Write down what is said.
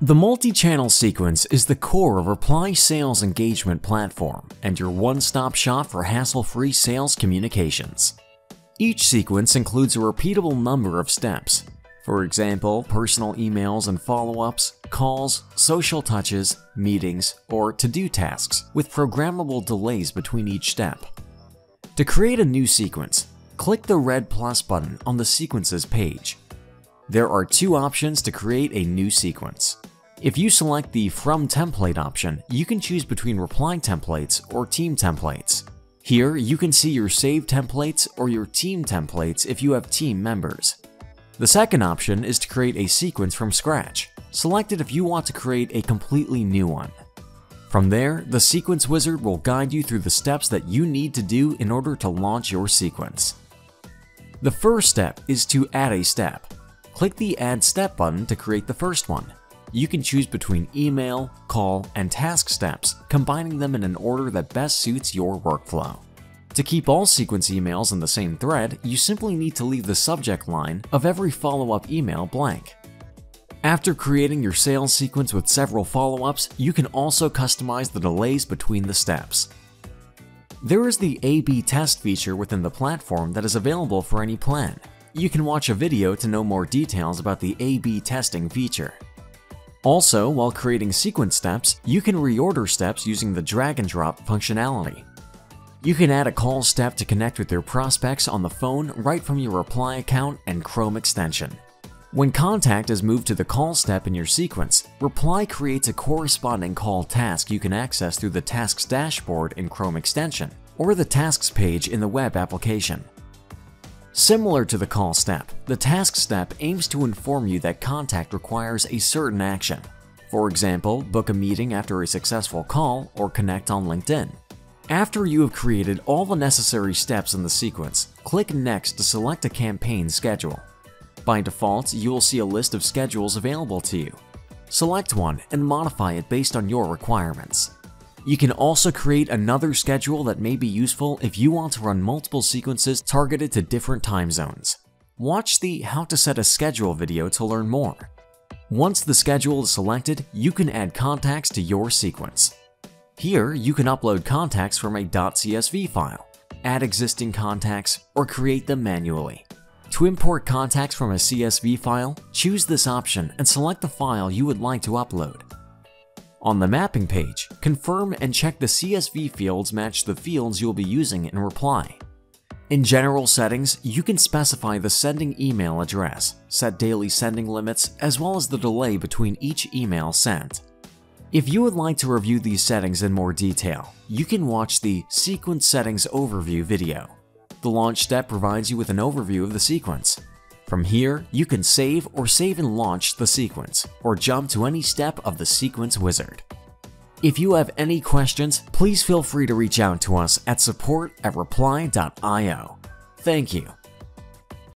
The multi-channel sequence is the core of Reply Sales Engagement Platform and your one-stop shop for hassle-free sales communications. Each sequence includes a repeatable number of steps. For example, personal emails and follow-ups, calls, social touches, meetings, or to-do tasks with programmable delays between each step. To create a new sequence, click the red plus button on the Sequences page. There are two options to create a new sequence. If you select the From Template option, you can choose between reply templates or team templates. Here, you can see your saved templates or your team templates if you have team members. The second option is to create a sequence from scratch. Select it if you want to create a completely new one. From there, the Sequence Wizard will guide you through the steps that you need to do in order to launch your sequence. The first step is to add a step. Click the Add Step button to create the first one. You can choose between email, call, and task steps, combining them in an order that best suits your workflow. To keep all sequence emails in the same thread, you simply need to leave the subject line of every follow-up email blank. After creating your sales sequence with several follow-ups, you can also customize the delays between the steps. There is the A-B test feature within the platform that is available for any plan. You can watch a video to know more details about the A-B testing feature. Also, while creating sequence steps, you can reorder steps using the drag and drop functionality. You can add a call step to connect with your prospects on the phone right from your reply account and Chrome extension. When contact is moved to the call step in your sequence, Reply creates a corresponding call task you can access through the Tasks dashboard in Chrome extension or the Tasks page in the web application. Similar to the call step, the task step aims to inform you that contact requires a certain action. For example, book a meeting after a successful call or connect on LinkedIn. After you have created all the necessary steps in the sequence, click Next to select a campaign schedule. By default, you will see a list of schedules available to you. Select one and modify it based on your requirements. You can also create another schedule that may be useful if you want to run multiple sequences targeted to different time zones. Watch the How to Set a Schedule video to learn more. Once the schedule is selected, you can add contacts to your sequence. Here, you can upload contacts from a .csv file, add existing contacts, or create them manually. To import contacts from a CSV file, choose this option and select the file you would like to upload. On the mapping page, confirm and check the CSV fields match the fields you'll be using in reply. In general settings, you can specify the sending email address, set daily sending limits, as well as the delay between each email sent. If you would like to review these settings in more detail, you can watch the Sequence Settings Overview video. The launch step provides you with an overview of the sequence, from here, you can save or save and launch the sequence, or jump to any step of the sequence wizard. If you have any questions, please feel free to reach out to us at support at reply.io. Thank you.